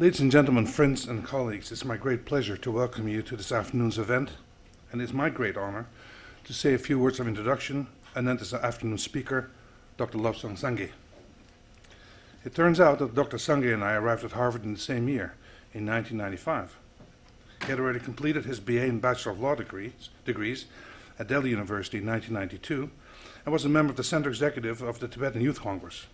Ladies and gentlemen, friends and colleagues, it's my great pleasure to welcome you to this afternoon's event, and it's my great honor to say a few words of introduction and then to the afternoon's speaker, Dr. Lobsang Sangay. It turns out that Dr. Sangay and I arrived at Harvard in the same year, in 1995. He had already completed his BA and Bachelor of Law degrees, degrees at Delhi University in 1992 and was a member of the Center Executive of the Tibetan Youth Congress.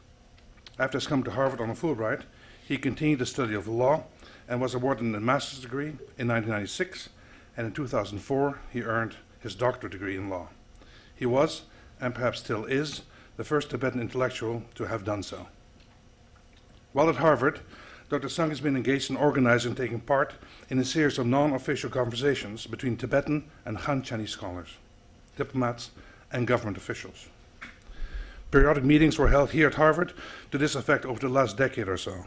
After his come to Harvard on a Fulbright, he continued the study of law and was awarded a master's degree in 1996, and in 2004 he earned his doctorate degree in law. He was, and perhaps still is, the first Tibetan intellectual to have done so. While at Harvard, Dr. Sung has been engaged in organizing and taking part in a series of non-official conversations between Tibetan and Han Chinese scholars, diplomats, and government officials. Periodic meetings were held here at Harvard to this effect over the last decade or so.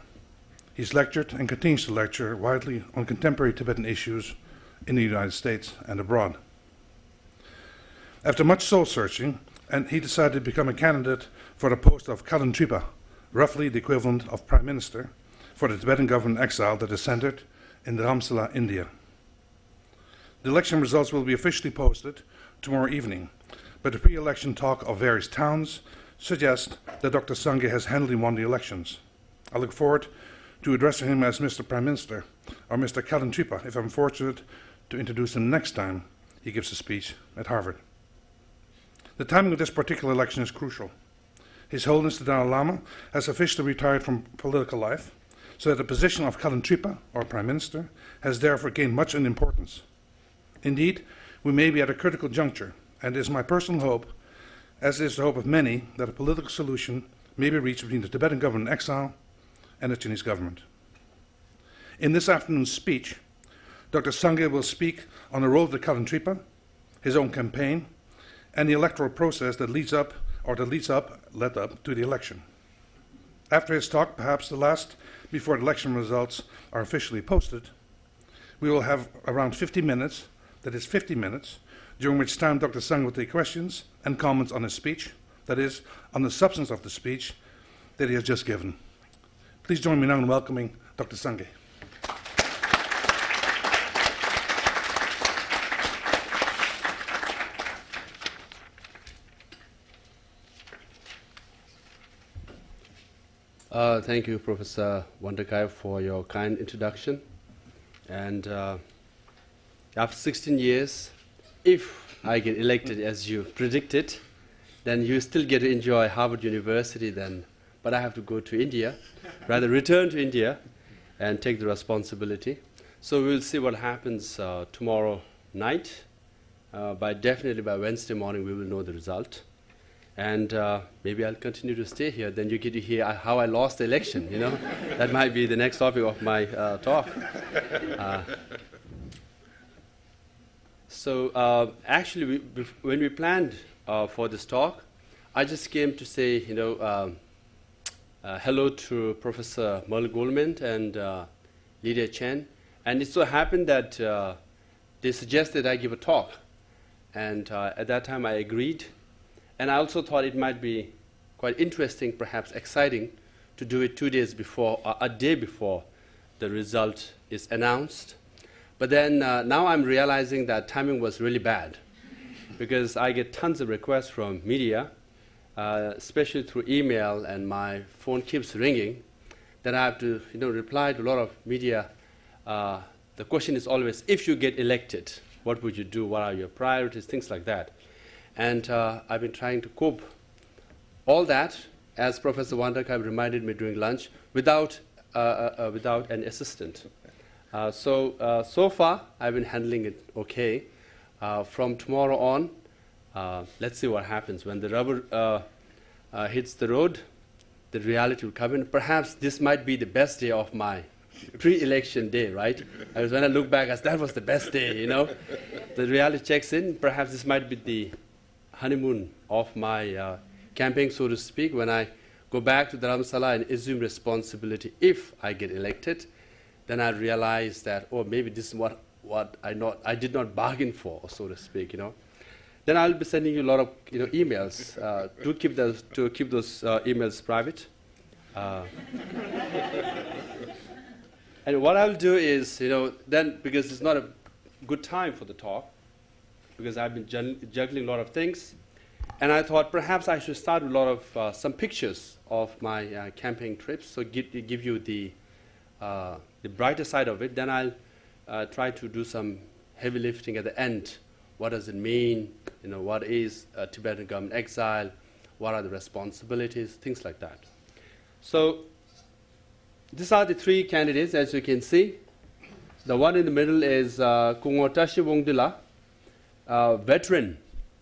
He's lectured and continues to lecture widely on contemporary Tibetan issues in the United States and abroad. After much soul searching, and he decided to become a candidate for the post of Kalon Tripa, roughly the equivalent of Prime Minister, for the Tibetan government exile that is centered in Dharamsala, India. The election results will be officially posted tomorrow evening, but the pre-election talk of various towns suggests that Dr. Sangay has handily won the elections. I look forward to addressing him as Mr. Prime Minister or Mr. Kalon Tripa if I'm fortunate to introduce him next time he gives a speech at Harvard. The timing of this particular election is crucial. His Holiness the Dalai Lama has officially retired from political life, so that the position of Kalon Tripa, or Prime Minister, has therefore gained much in importance. Indeed, we may be at a critical juncture, and it is my personal hope, as is the hope of many, that a political solution may be reached between the Tibetan government in exile and the Chinese government. In this afternoon's speech, Dr. Sangay will speak on the role of the Kalon Tripa, his own campaign, and the electoral process that leads up, or that leads up, led up to the election. After his talk, perhaps the last before the election results are officially posted, we will have around 50 minutes, that is 50 minutes, during which time Dr. Sangay will take questions and comments on his speech, that is, on the substance of the speech that he has just given. Please join me now in welcoming Dr. Sangay. Uh, thank you, Professor Wandakai, for your kind introduction. And uh, after 16 years, if I get elected as you predicted, then you still get to enjoy Harvard University then. But I have to go to India, rather return to India and take the responsibility. So we'll see what happens uh, tomorrow night. Uh, by definitely by Wednesday morning, we will know the result and uh, maybe I'll continue to stay here. Then you get to hear how I lost the election. You know, that might be the next topic of my uh, talk. Uh, so uh, actually, we, when we planned uh, for this talk, I just came to say, you know, um, uh, hello to Professor Merle Goldman and Lydia Chen, and it so happened that they suggested I give a talk, and at that time I agreed. And I also thought it might be quite interesting, perhaps exciting, to do it two days before, or a day before the result is announced. But then uh, now I'm realizing that timing was really bad. Because I get tons of requests from media, uh, especially through email, and my phone keeps ringing. Then I have to you know, reply to a lot of media. Uh, the question is always if you get elected, what would you do? What are your priorities? Things like that. And uh, I've been trying to cope all that, as Professor Wandakai reminded me during lunch, without, uh, uh, without an assistant. So, so far, I've been handling it okay. from tomorrow on, Uh, let's see what happens. When the rubber uh, uh, hits the road, the reality will come in. Perhaps this might be the best day of my pre-election day, right? I was when I look back, as that was the best day, you know. The reality checks in. Perhaps this might be the honeymoon of my uh, campaign, so to speak, when I go back to Dharamsala and assume responsibility if I get elected, then I realize that, oh, maybe this is what, what I, not, I did not bargain for, so to speak, you know. Then I'll be sending you a lot of you know, emails. Uh, do keep those, to keep those uh, emails private. Uh, And what I'll do is, you know, then because it's not a good time for the talk, because I've been juggling a lot of things, and I thought perhaps I should start with a lot of uh, some pictures of my uh, camping trips, so give, give you the uh, the brighter side of it. Then I'll uh, try to do some heavy lifting at the end. What does it mean? You know, what is Tibetan government exile? What are the responsibilities? Things like that. So these are the three candidates, as you can see. The one in the middle is uh, Kungotashi Wongdila, a veteran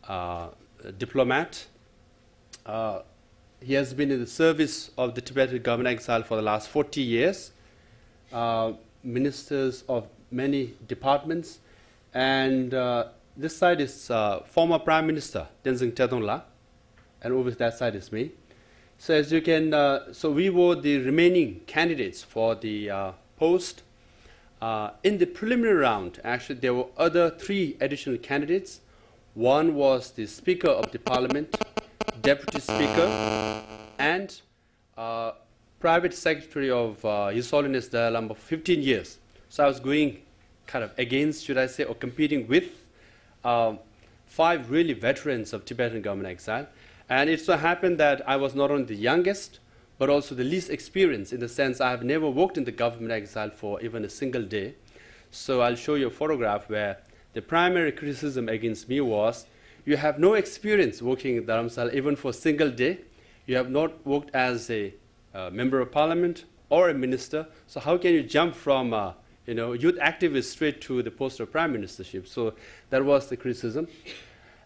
uh, diplomat. Uh, he has been in the service of the Tibetan government exile for the last 40 years. Uh, ministers of many departments. And uh, this side is uh, former Prime Minister Tenzing Tethongla, and over that side is me. So as you can, uh, so we were the remaining candidates for the uh, post. Uh, in the preliminary round, actually, there were other three additional candidates. One was the Speaker of the Parliament, Deputy Speaker, and uh, Private Secretary of uh, His Holiness Dalai for 15 years. So I was going kind of against, should I say, or competing with um, five really veterans of Tibetan government exile. And it so happened that I was not only the youngest, but also the least experienced in the sense I have never worked in the government exile for even a single day. So I'll show you a photograph where the primary criticism against me was you have no experience working in Dharamsala even for a single day. You have not worked as a uh, member of parliament or a minister. So how can you jump from uh, you know youth activists straight to the post of prime ministership? So that was the criticism.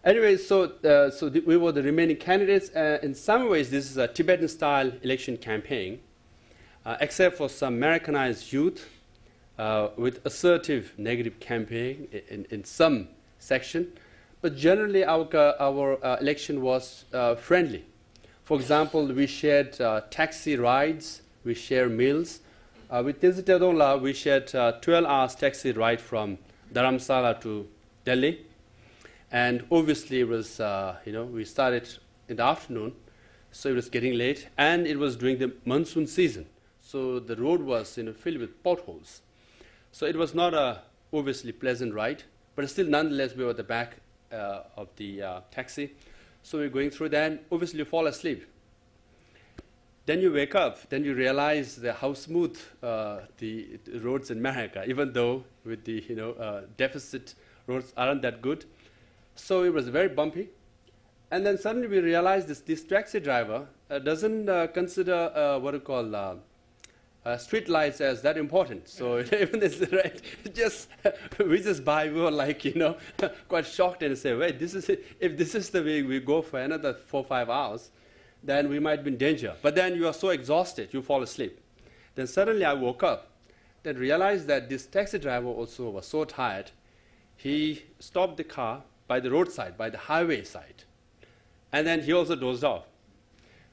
Anyway, so, uh, so we were the remaining candidates. Uh, in some ways, this is a Tibetan style election campaign, uh, except for some Americanized youth uh, with assertive negative campaign in, in, some section. But generally, our, uh, our uh, election was friendly. For example, we shared taxi rides, we shared meals. With Tenzin Tethongla, we shared 12 hours taxi ride from Dharamsala to Delhi and obviously, it was, uh, you know, we started in the afternoon, so it was getting late, and it was during the monsoon season. So the road was you know, filled with potholes. So it was not a obviously pleasant ride, but still, nonetheless, we were at the back uh, of the uh, taxi. So we we're going through that, obviously, you fall asleep. Then you wake up, then you realize how smooth uh, the, roads in America, even though with the you know, uh, deficit roads aren't that good. So it was very bumpy. And then suddenly we realized this, this taxi driver uh, doesn't uh, consider uh, what we call uh, uh, street lights as that important. So even this, right, just we just buy, we were like, you know, quite shocked and say, wait, this is if this is the way we go for another four five hours, then we might be in danger. But then you are so exhausted, you fall asleep. Then suddenly I woke up, then realized that this taxi driver also was so tired. He stopped the car by the roadside, by the highway side. And then he also dozed off.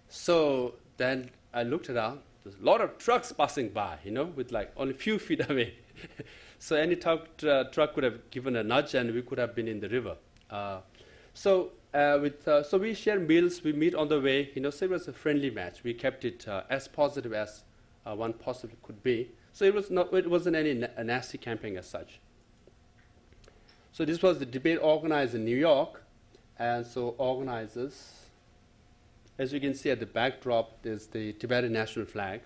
So then I looked around. There's a lot of trucks passing by, you know, with like only a few feet away. so any truck, uh, truck could have given a nudge and we could have been in the river. Uh, so uh, with, uh, so we share meals, we meet on the way. You know, so it was a friendly match. We kept it uh, as positive as uh, one possibly could be. So it, was not, it wasn't any na- nasty camping as such. So this was the debate organized in New York, and so organizers, as you can see at the backdrop, there's the Tibetan national flag.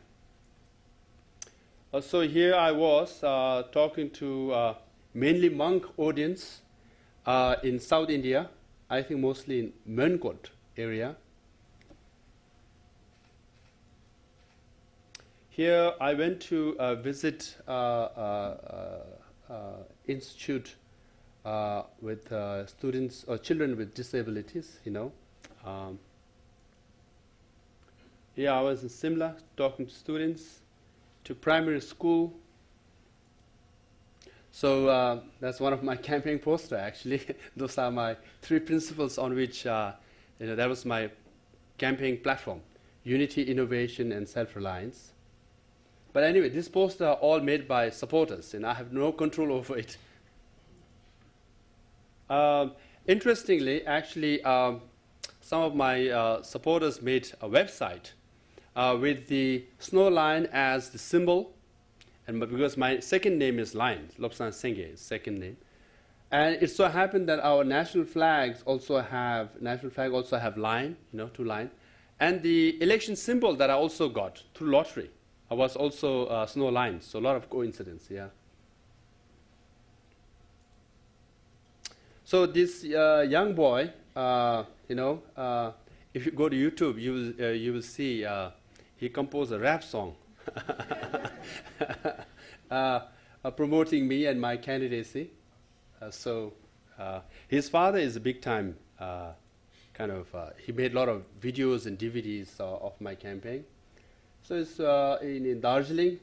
Uh, so here I was uh, talking to mainly monk audience in South India, I think mostly in Mundgod area. Here I went to uh, visit uh, Institute uh, with uh, students or children with disabilities, you know. Um, yeah, I was in Simla talking to students, to primary school. So uh, that's one of my campaign poster actually. Those are my three principles on which, uh, you know, that was my campaign platform. Unity, innovation, and self-reliance. But anyway, these posters are all made by supporters, and I have no control over it. Um, interestingly, actually, um, some of my uh, supporters made a website uh, with the snow line as the symbol and because my second name is Lion, Lobsang Sangay is second name. And it so happened that our national flags also have national flag also have lion, you know, two lion, and the election symbol that I also got through lottery I was also uh, snow lion. So a lot of coincidence, yeah. So this uh, young boy, uh, you know, uh, if you go to YouTube, you will, uh, you will see uh, he composed a rap song Uh, uh, promoting me and my candidacy. Uh, so his father is a big time kind of, he made a lot of videos and DVDs of my campaign. So it's in, in Darjeeling,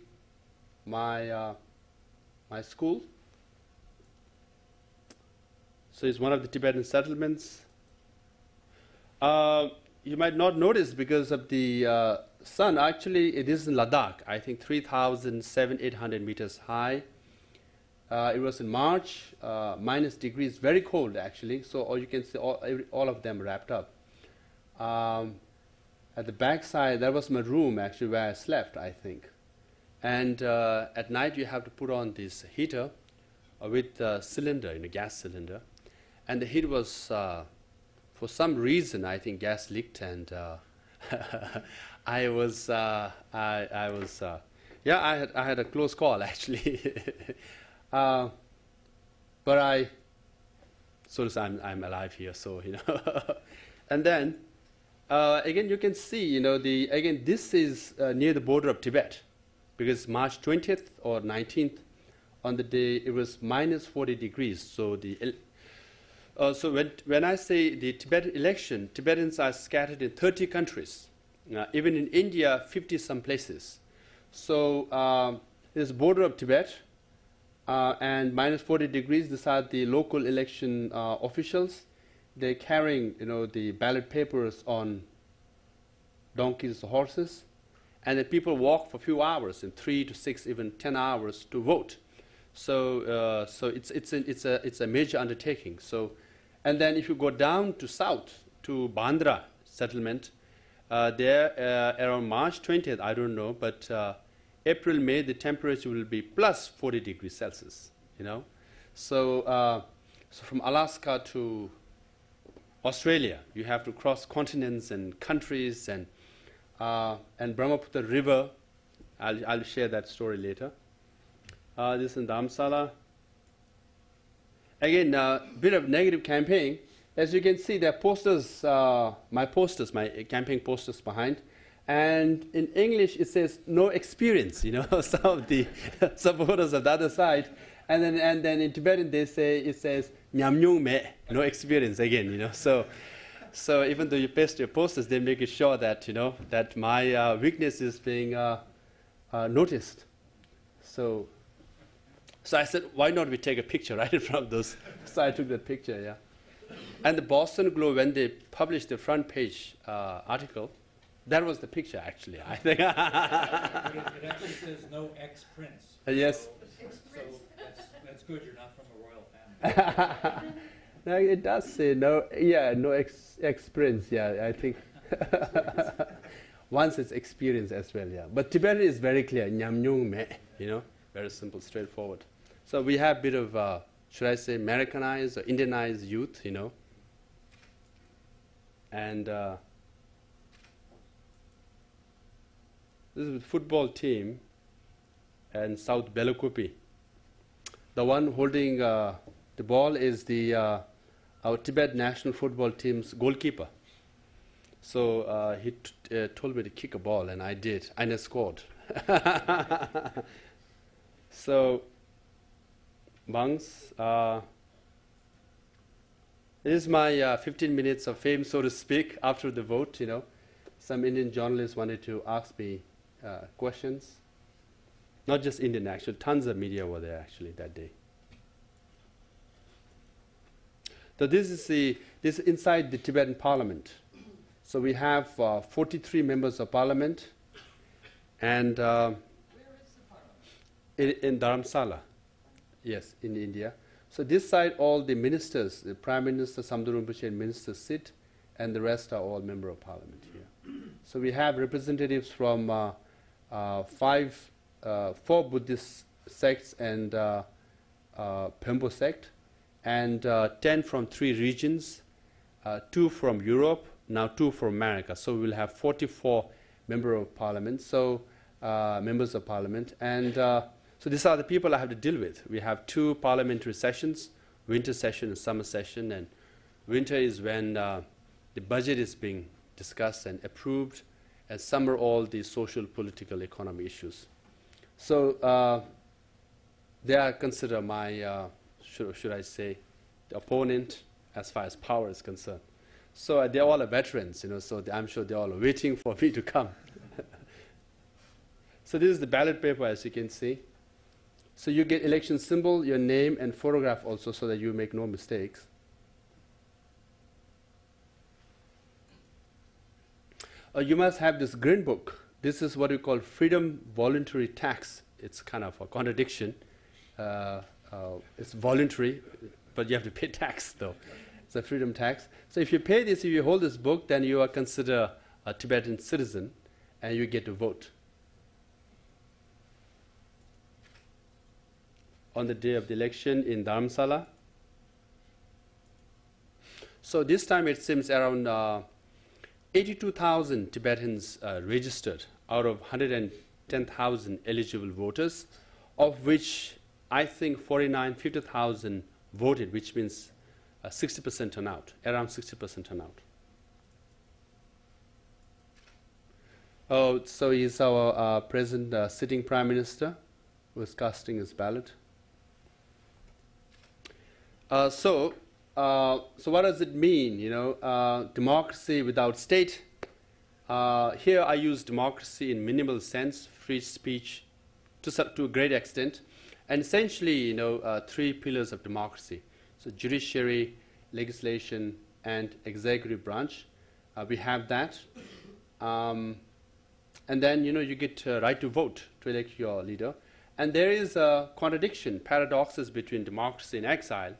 my, my school. So it's one of the Tibetan settlements. Uh, you might not notice because of the uh, sun. Actually, it is in Ladakh. I think 3,700 meters high. Uh, it was in March, uh, minus degrees, very cold actually. So all you can see all, every, all of them wrapped up. Um, at the back side, that was my room actually where I slept. I think. And uh, at night, you have to put on this heater uh, with a cylinder, in a gas cylinder and the heat was, uh, for some reason, I think gas leaked, and uh, I was, uh, I, I, was, uh, yeah, I had, I had a close call actually, uh, but I, so I'm, I'm alive here, so you know, and then uh, again, you can see, you know, the again, this is near the border of Tibet, because March 20th or 19th, on the day it was minus 40 degrees, so the uh, so when, when I say the Tibetan election, Tibetans are scattered in 30 countries, uh, even in India, 50 some places. So um, there's border of Tibet, uh, and minus 40 degrees. These are the local election uh, officials. They're carrying, you know, the ballot papers on donkeys, or horses, and the people walk for a few hours, in three to six, even 10 hours to vote. So, uh, so it's, it's, a, it's, a, it's a major undertaking. So and then if you go down to south to Bandra settlement, uh, there uh, around March 20th, I don't know, but uh, April, May, the temperature will be plus 40 degrees Celsius, you know. So, uh, so from Alaska to Australia, you have to cross continents and countries and, uh, and Brahmaputra River. I'll, I'll share that story later. Uh, this is in Dharamsala again, a bit of negative campaign. As you can see, there are posters, uh, my posters, my campaign posters behind. And in English, it says no experience, you know, some of the supporters of the other side. And then, and then in Tibetan, they say, it says me, no experience again, you know. So, so even though you paste your posters, they make sure that, you know, that my uh, weakness is being uh, uh noticed. So so I said, why not we take a picture right in front of those? So I took that picture, yeah. And the Boston Globe, when they published the front page uh, article, that was the picture actually, I think. it, it, actually says no ex prince. Uh, yes. So, that's, that's, good, you're not from a royal family. no, it does say no, yeah, no ex, ex prince, yeah, I think. Once it's experience as well, yeah. But Tibetan is very clear, nyam me, you know, very simple, straightforward. So we have a bit of, uh, should I say, Americanized or Indianized youth, you know. And uh, this is a football team in South Bylakuppe. The one holding uh, the ball is the uh, our Tibet national football team's goalkeeper. So uh, he uh, told me to kick a ball, and I did. And I scored. so monks. Uh, this is my uh, 15 minutes of fame, so to speak, after the vote. You know, some Indian journalists wanted to ask me uh, questions. Not just Indian, actually, tons of media were there actually that day. So this is the this is inside the Tibetan Parliament. So we have uh, 43 members of Parliament, and uh, in, in Dharamsala. Yes, in India. So this side, all the ministers, the Prime Minister, Samdelo Rinpoche, and ministers sit, and the rest are all member of parliament here. So we have representatives from uh, uh, five uh, four Buddhist sects and uh, uh, Pembo sect, and uh, 10 from three regions, uh, two from Europe, now two from America. So we'll have 44 member of parliament, so members of parliament, and so these are the people I have to deal with. We have two parliamentary sessions, winter session and summer session, and winter is when uh, the budget is being discussed and approved, and summer all the social, political, economy issues. So uh, they are considered my, uh, should, should I say, the opponent as far as power is concerned. So uh, they're all veterans, you know, so I'm sure they're all waiting for me to come. so this is the ballot paper, as you can see. So you get election symbol, your name, and photograph also so that you make no mistakes. Uh, you must have this green book. This is what we call freedom voluntary tax. It's kind of a contradiction. Uh, uh, it's voluntary, but you have to pay tax though. It's a freedom tax. So if you pay this, if you hold this book, then you are considered a Tibetan citizen and you get to vote. On the day of the election in Dharamsala. So this time it seems around uh, 82,000 Tibetans uh, registered out of 110,000 eligible voters, of which I think 49, 50,000 voted, which means uh, 60% turnout, around 60% turnout. Oh, so he's our uh, present uh, sitting prime minister who is casting his ballot. Uh, so, uh, so what does it mean? You know, uh, democracy without state. here I use democracy in minimal sense, free speech to, to a great extent, and essentially, you know, three pillars of democracy so judiciary, legislation, and executive branch. Uh, we have that. Um, and then, you know, you get uh, right to vote to elect your leader. And there is a contradiction, paradoxes between democracy and exile,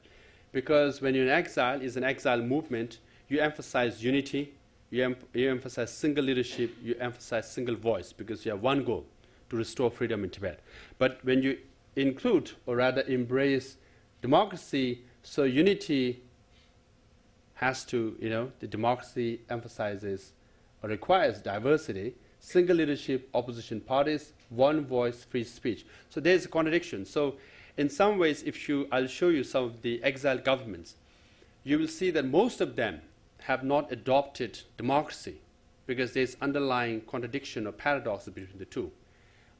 because when you're in exile, is an exile movement, you emphasize unity, you, em you emphasize single leadership, you emphasize single voice, because you have one goal, to restore freedom in Tibet. But when you include, or rather embrace democracy, so unity has to, you know, the democracy emphasizes or requires diversity, single leadership, opposition parties, one voice, free speech. So there's a contradiction. So in some ways, if you, I'll show you some of the exiled governments, you will see that most of them have not adopted democracy because there's underlying contradiction or paradox between the two.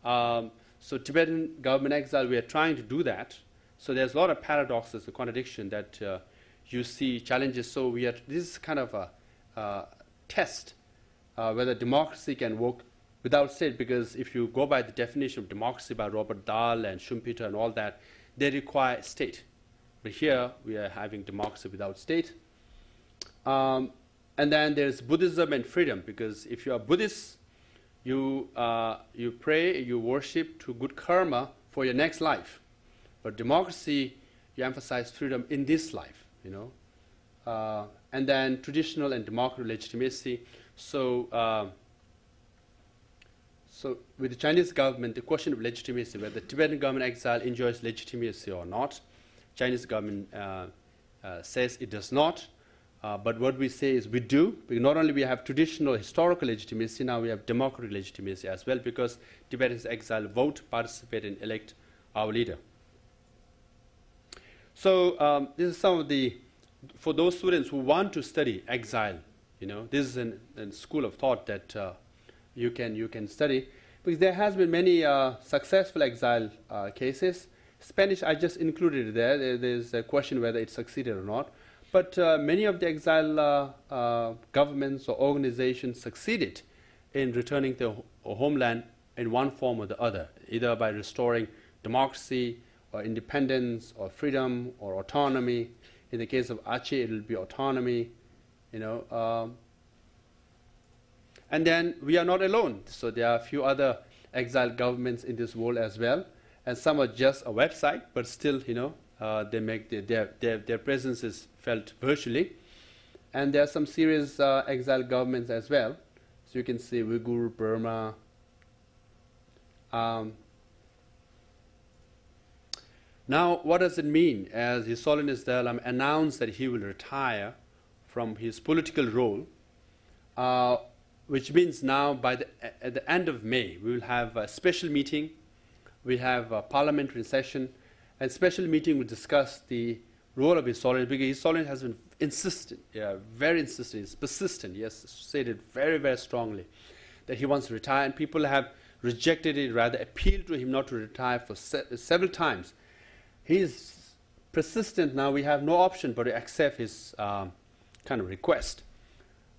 Um, so Tibetan government exile, we are trying to do that, so there's a lot of paradoxes, a contradiction that uh, you see challenges. So we are, this is kind of a uh, test uh, whether democracy can work without state, because if you go by the definition of democracy by Robert Dahl and Schumpeter and all that, they require state. But here we are having democracy without state. Um, and then there's Buddhism and freedom, because if you are Buddhist, you, uh, you pray, you worship to good karma for your next life. But democracy, you emphasize freedom in this life, you know. Uh, and then traditional and democratic legitimacy. So, uh, so with the Chinese government, the question of legitimacy, whether the Tibetan government exile enjoys legitimacy or not, Chinese government uh, uh says it does not. Uh, but what we say is we do, not only we have traditional historical legitimacy, now we have democratic legitimacy as well, because Tibetans exile vote, participate, and elect our leader. So um, this is some of the, for those students who want to study exile, you know, this is a school of thought that uh, you, can, you can study. Because there has been many uh, successful exile uh, cases. Spanish, I just included there. there. There's a question whether it succeeded or not. But uh, many of the exile governments or organizations succeeded in returning their homeland in one form or the other, either by restoring democracy, or independence or freedom or autonomy. In the case of Aceh, it will be autonomy, you know. Um, and then we are not alone. So there are a few other exiled governments in this world as well. And some are just a website, but still, you know, uh, they make their, their, their, their, presence is felt virtually. And there are some serious uh, exiled governments as well. So you can see Uyghur, Burma, um, Now, what does it mean? As His Holiness Dalai announced that he will retire from his political role, uh, which means now by the, at the end of May, we will have a special meeting, we have a parliamentary session, and special meeting will discuss the role of Holiness, because Holiness has been insistent, yeah, very insistent, he's persistent, he has stated very, very strongly that he wants to retire, and people have rejected it, rather appealed to him not to retire for se several times. He is persistent now, we have no option but to accept his um, kind of request.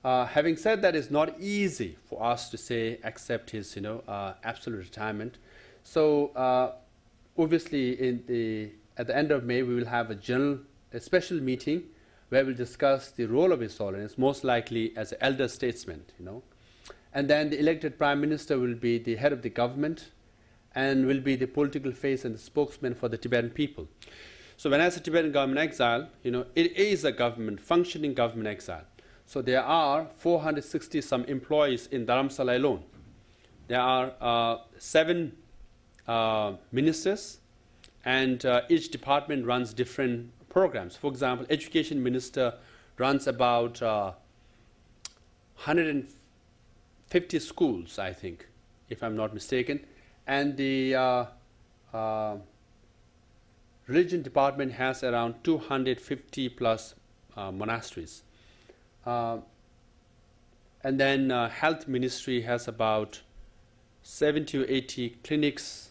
Uh, having said that, it's not easy for us to say accept his, you know, uh, absolute retirement. So uh, obviously, in the at the end of May, we will have a general, a special meeting where we'll discuss the role of His Holiness, most likely as an elder statesman, you know. And then the elected prime minister will be the head of the government and will be the political face and the spokesman for the Tibetan people. So when I say Tibetan government exile, you know, it is a government, functioning government exile. So there are 460 some employees in Dharamsala alone. There are uh, seven uh, ministers, and uh, each department runs different programs. For example, education minister runs about 150 uh, schools, I think, if I'm not mistaken, and the uh, uh, religion department has around 250 plus monasteries. And then health ministry has about 70 to 80 clinics,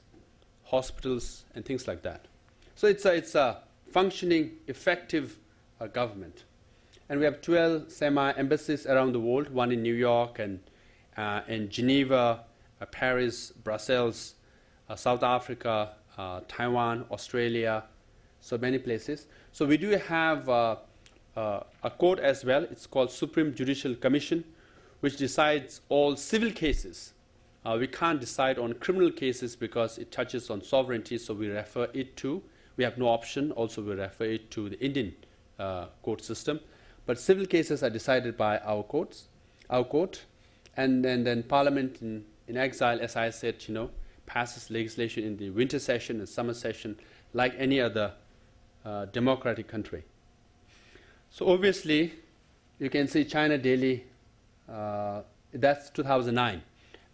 hospitals, and things like that. So it's a, it's a functioning, effective uh, government. And we have 12 semi embassies around the world, one in New York and uh, in Geneva, uh, Paris, Brussels, uh, South Africa, uh, Taiwan, Australia, so many places. So we do have uh, a court as well. It's called Supreme Judicial Commission, which decides all civil cases. we can't decide on criminal cases because it touches on sovereignty, so we refer it to we have no option. Also, we refer it to the Indian uh, court system. But civil cases are decided by our courts, our court, and, and then Parliament in, in exile, as I said, you know, passes legislation in the winter session and summer session like any other uh, democratic country. So obviously, you can see China Daily, uh, that's 2009.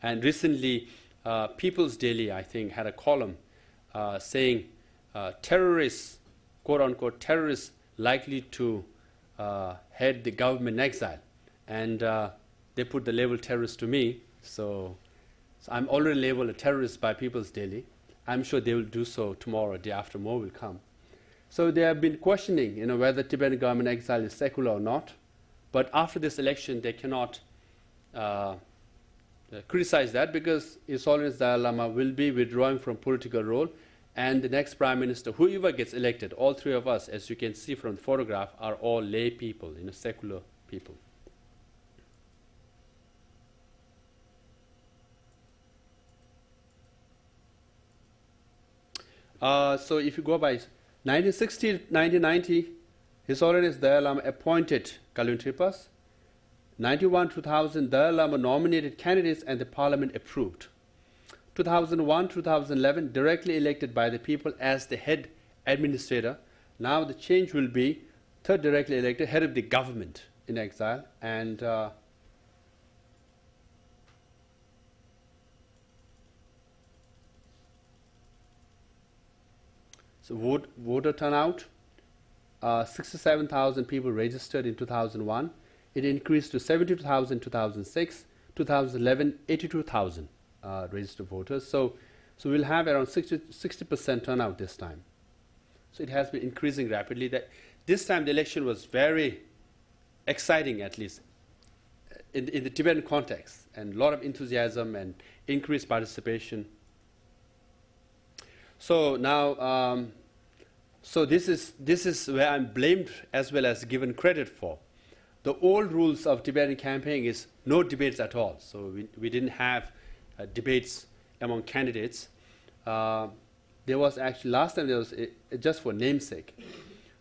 And recently, uh, People's Daily, I think, had a column uh, saying uh, terrorists, quote unquote, terrorists likely to uh, head the government exile. And uh, they put the label terrorist to me, so, so, I'm already labeled a terrorist by People's Daily. I'm sure they will do so tomorrow, day after more will come. So they have been questioning, you know, whether Tibetan government exile is secular or not. But after this election, they cannot uh, criticize that because His Holiness Dalai Lama will be withdrawing from political role and the next prime minister, whoever gets elected, all three of us, as you can see from the photograph, are all lay people, you know, secular people. Uh, so if you go by 1960 1990, His Holiness Dalai Lama appointed Kalon Tripas. 91 2000, Dalai Lama nominated candidates and the parliament approved. 2001 2011 directly elected by the people as the head administrator. Now the change will be third directly elected head of the government in exile and uh, so vote, voter turnout uh, 67,000 people registered in 2001 it increased to 72,000 in 2006 2011 82,000 uh, registered voters. So, so we'll have around 60 percent turnout this time. So it has been increasing rapidly. That this time the election was very exciting, at least in, in the Tibetan context, and a lot of enthusiasm and increased participation. So now, um, so this is this is where I'm blamed as well as given credit for. The old rules of Tibetan campaigning is no debates at all. So we, we didn't have uh, debates among candidates. Uh, there was actually last time there was just for namesake.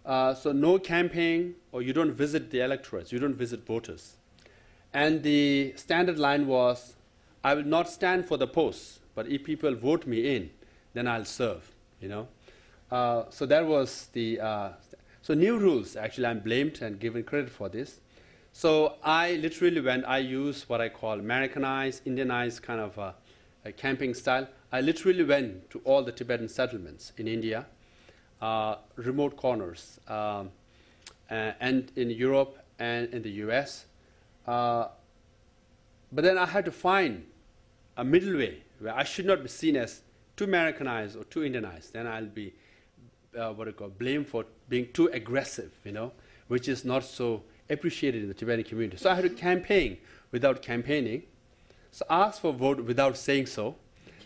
Uh, so no campaign, or you don't visit the electorates, you don't visit voters. And the standard line was, I will not stand for the post, but if people vote me in, then I'll serve. You know, Uh, so that was the uh, so new rules. Actually, I'm blamed and given credit for this. So I literally went. I use what I call Americanized, Indianized kind of a, a camping style. I literally went to all the Tibetan settlements in India, uh, remote corners, um, and in Europe and in the U.S. Uh, but then I had to find a middle way where I should not be seen as too Americanized or too Indianized. Then I'll be uh, what I call blamed for being too aggressive, you know, which is not so appreciated in the Tibetan community. So I had to campaign without campaigning. So ask for vote without saying so,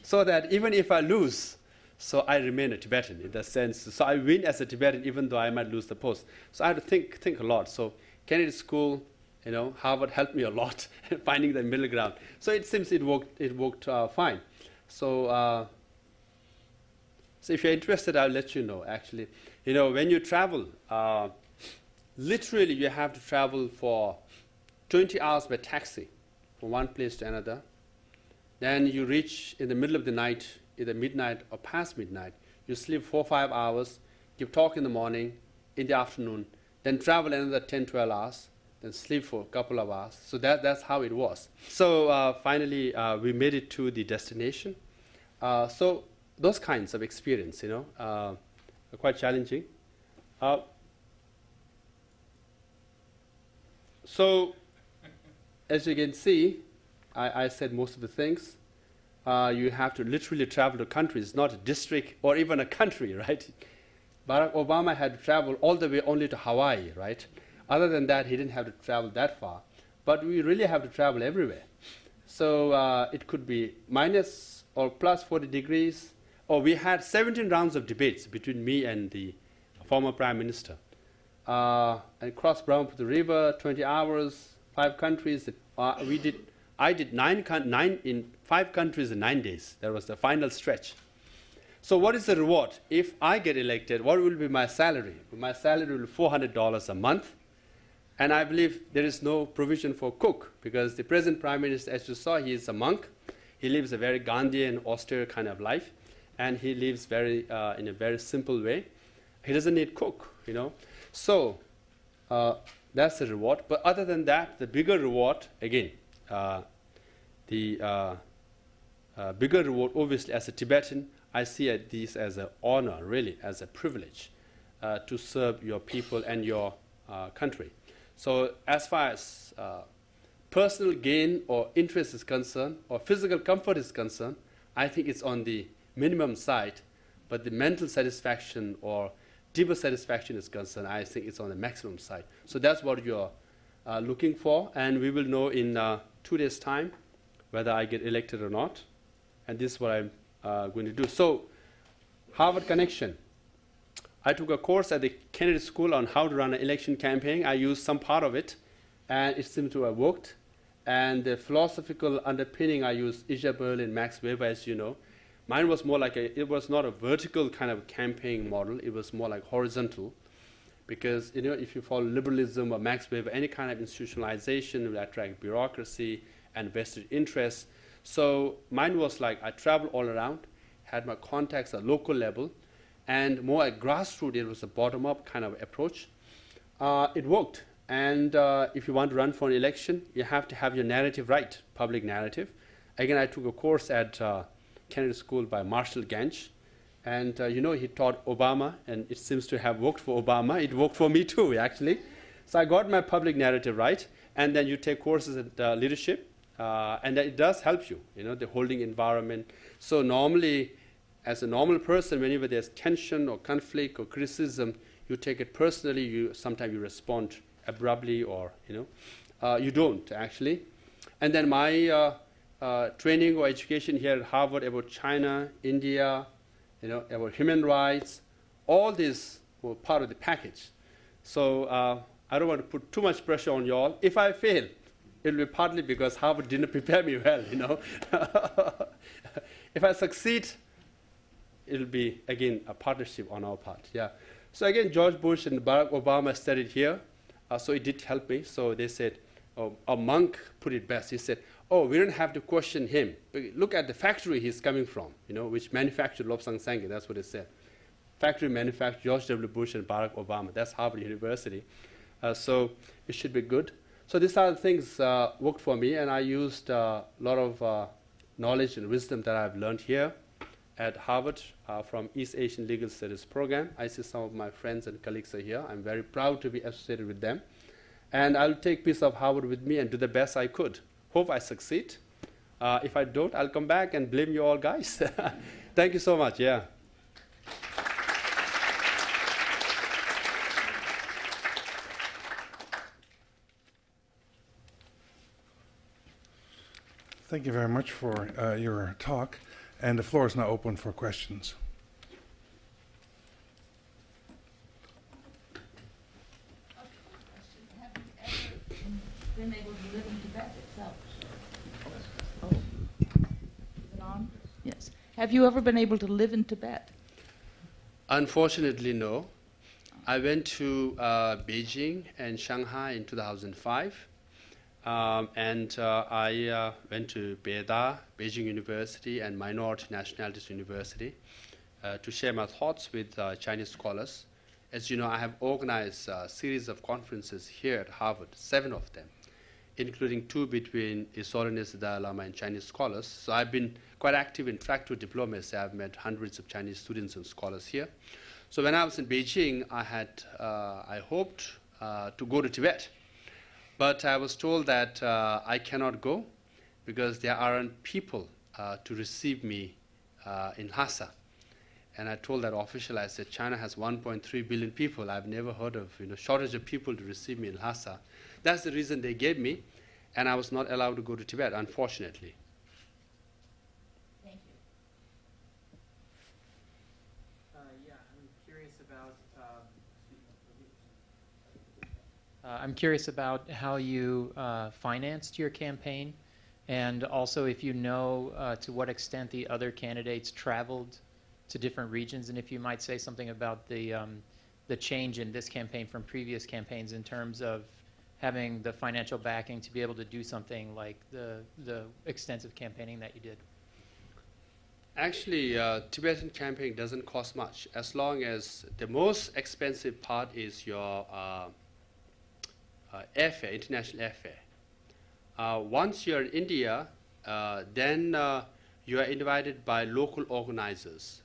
so that even if I lose, so I remain a Tibetan in that sense. So I win as a Tibetan even though I might lose the post. So I had to think think a lot. So Kennedy School, you know, Harvard helped me a lot finding the middle ground. So it seems it worked it worked uh, fine. So uh, so if you're interested, I'll let you know. Actually, you know, when you travel, uh, literally you have to travel for 20 hours by taxi from one place to another. Then you reach in the middle of the night, either midnight or past midnight. You sleep four five hours, give talk in the morning, in the afternoon, then travel another 10, 12 hours, then sleep for a couple of hours. So that, that's how it was. So uh, finally, uh, we made it to the destination. Uh, so those kinds of experience, you know, uh, are quite challenging. Uh, so, as you can see, I, I, said most of the things. Uh, you have to literally travel to countries, not a district or even a country, right? Barack Obama had to travel all the way only to Hawaii, right? Other than that, he didn't have to travel that far. But we really have to travel everywhere. So uh, it could be minus or plus 40 degrees, oh, we had 17 rounds of debates between me and the former prime minister. Uh, and crossed Brahmaputra River, 20 hours, five countries. Uh, we did, I did nine, nine in five countries in nine days. That was the final stretch. So what is the reward? If I get elected, what will be my salary? My salary will be $400 a month. And I believe there is no provision for cook because the present prime minister, as you saw, he is a monk. He lives a very Gandhian, austere kind of life and he lives very uh, in a very simple way. He doesn't need cook, you know. So uh, that's the reward. But other than that, the bigger reward again, uh, the uh, uh, bigger reward, obviously, as a Tibetan, I see this as an honor, really, as a privilege uh, to serve your people and your country. So as far as personal gain or interest is concerned, or physical comfort is concerned, I think it's on the minimum side, but the mental satisfaction or deeper satisfaction is concerned, I think it's on the maximum side. So that's what you're uh, looking for, and we will know in uh, two days' time whether I get elected or not. And this is what I'm uh, going to do. So, Harvard Connection. I took a course at the Kennedy School on how to run an election campaign. I used some part of it, and it seemed to have worked. And the philosophical underpinning, I used Isaiah Berlin, Max Weber, as you know. Mine was more like a, it was not a vertical kind of campaign model, it was more like horizontal. Because, you know, if you follow liberalism or Max Weber, any kind of institutionalization will attract bureaucracy and vested interests. So mine was like I traveled all around, had my contacts at local level, and more at grassroots, it was a bottom up kind of approach. Uh, it worked. And uh, if you want to run for an election, you have to have your narrative right, public narrative. Again, I took a course at uh, Kennedy School by Marshall Ganz. And uh, you know, he taught Obama, and it seems to have worked for Obama. It worked for me too, actually. So I got my public narrative right, and then you take courses in uh, leadership, uh, and it does help you, you know, the holding environment. So normally, as a normal person, whenever there's tension or conflict or criticism, you take it personally. You sometimes you respond abruptly, or you know, uh, you don't actually. And then my uh, training or education here at Harvard about China, India, you know, about human rights, all these were part of the package. So uh, I don't want to put too much pressure on y'all. If I fail, it'll be partly because Harvard didn't prepare me well, you know. if I succeed, it'll be, again, a partnership on our part, yeah. So again, George Bush and Barack Obama studied here, uh, so it did help me. So they said, oh, a monk put it best. He said, oh, we don't have to question him. Look at the factory he's coming from, you know, which manufactured Lobsang Sangay. That's what it said. factory manufactured George W. Bush and Barack Obama. That's Harvard University. Uh, so it should be good. So these are the things uh, worked for me, and I used a lot of uh, knowledge and wisdom that I've learned here at Harvard uh, from East Asian Legal Studies program. I see some of my friends and colleagues are here. I'm very proud to be associated with them. And I'll take piece of Harvard with me and do the best I could. Hope I succeed. Uh, if I don't, I'll come back and blame you all guys. Thank you so much. Yeah. Thank you very much for uh, your talk. And the floor is now open for questions. Have you ever been able to live in Tibet itself? Oh, is it on? Yes. Have you ever been able to live in Tibet? Unfortunately, no. I went to uh, Beijing and Shanghai in 2005. Um, and uh, I uh, went to Beida, Beijing University, and Minority Nationalities University uh, to share my thoughts with uh, Chinese scholars. As you know, I have organized a series of conferences here at Harvard, seven of them, including two between His the Dalai Lama and Chinese scholars. So I've been quite active in track two diplomacy. I've met hundreds of Chinese students and scholars here. So when I was in Beijing, I had uh, I hoped uh, to go to Tibet but I was told that uh, I cannot go because there aren't people uh, to receive me uh, in Lhasa. And I told that official, I said, China has 1.3 billion people. I've never heard of you know shortage of people to receive me in Lhasa. That's the reason they gave me, and I was not allowed to go to Tibet, unfortunately. Thank you. Uh, yeah, I'm curious about. Uh, uh, I'm curious about how you uh, financed your campaign, and also if you know uh, to what extent the other candidates traveled to different regions, and if you might say something about the um, the change in this campaign from previous campaigns in terms of having the financial backing to be able to do something like the the extensive campaigning that you did. Actually, uh, Tibetan campaign doesn't cost much as long as the most expensive part is your uh, uh, airfare, international airfare. Uh, once you're in India, uh, then uh, you are invited by local organizers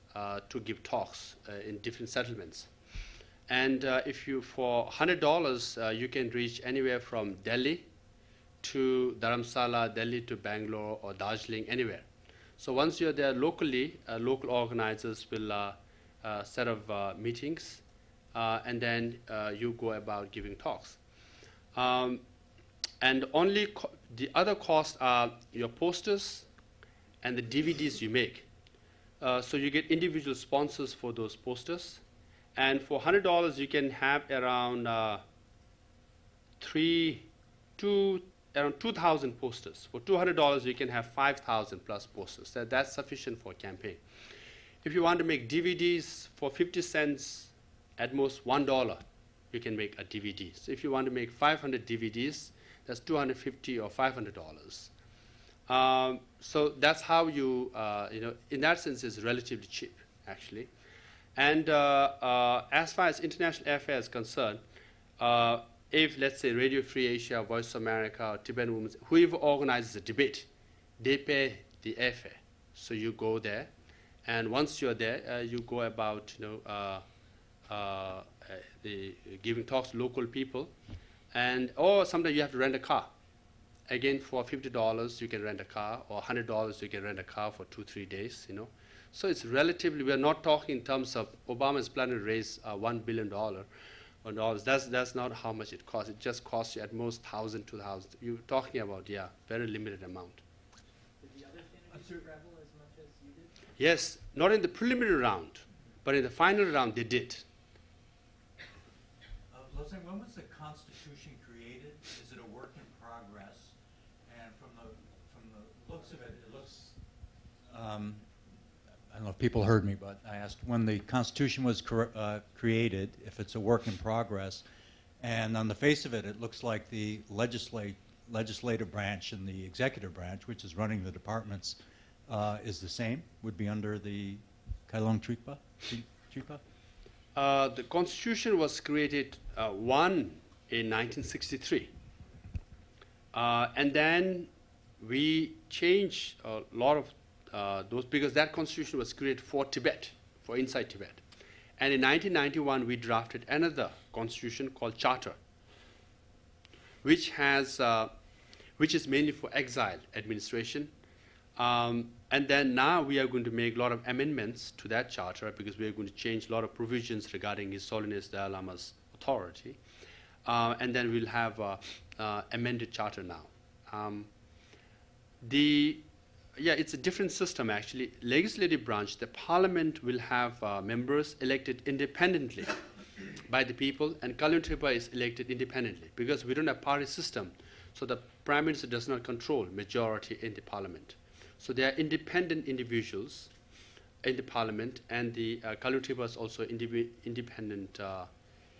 to give talks in different settlements. And uh, if you, for $100, uh, you can reach anywhere from Delhi to Dharamsala, Delhi to Bangalore or Darjeeling, anywhere. So once you're there locally, uh, local organizers will uh, uh, set up uh, meetings, and then you go about giving talks. Um, and only the other costs are your posters and the DVDs you make. So you get individual sponsors for those posters, and for hundred dollars you can have around uh, three, two, around two thousand posters. For two hundred dollars you can have five thousand plus posters. That, that's sufficient for a campaign. If you want to make DVDs for fifty cents, at most one dollar, you can make a DVD. So if you want to make 500 DVDs, that's 250 or 500 dollars. Um, so that's how you, uh, you know, in that sense, it's relatively cheap, actually. And uh, uh, as far as international airfare is concerned, uh, if let's say Radio Free Asia, Voice of America, Tibetan Women's, whoever organizes a debate, they pay the airfare. So you go there, and once you're there, uh, you go about, you know, uh, uh, the giving talks to local people, and or sometimes you have to rent a car. Again, for fifty dollars you can rent a car, or hundred dollars you can rent a car for two three days. You know, so it's relatively. We are not talking in terms of Obama's plan to raise uh, one billion. That's that's not how much it costs. It just costs you at most thousand two thousand. You're talking about yeah, very limited amount. Did the other candidates travel as much as you did? Yes, not in the preliminary round, but in the final round they did. Uh, when was the Constitution created? Is it a work in progress? And from the, from the looks of it, it looks, um, don't know if people heard me, but I asked when the Constitution was uh, created, if it's a work in progress. And on the face of it, it looks like the legislate, legislative branch and the executive branch, which is running the departments, uh, is the same, would be under the Kalon? Tripa? Uh, the Constitution was created uh, one in 1963, uh, and then we changed a lot of uh, those because that Constitution was created for Tibet, for inside Tibet, and in 1991 we drafted another Constitution called Charter, which has uh, which is mainly for exile administration. Um, and then now we are going to make a lot of amendments to that charter because we are going to change a lot of provisions regarding His Holiness Dalai Lama's authority. Uh, and then we'll have uh, uh, amended charter now. Um, the yeah, it's a different system actually. Legislative branch, the parliament will have uh, members elected independently by the people, and Kalon Tripa is elected independently because we don't have party system. So the prime minister does not control majority in the parliament. So they are independent individuals in the parliament, and the uh, Kalon Tripa is also indivi- independent uh,